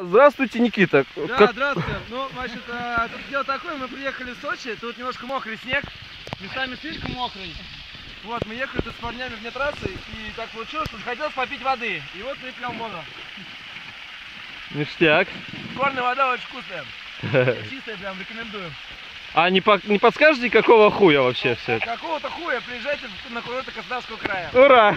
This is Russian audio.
Здравствуйте, Никита. Да, Как- здравствуйте. Ну, значит, а, тут дело такое, мы приехали в Сочи, тут немножко мокрый снег, местами слишком мокрый. Вот, мы ехали тут с парнями вне трассы, и так получилось, что захотелось попить воды. И вот мы пьем воду. Ништяк. Горная вода очень вкусная. Чистая прям, рекомендую. А не, по- не подскажете, какого хуя вообще ну, все это? Какого-то хуя приезжайте на курорты Краснодарского края. Ура!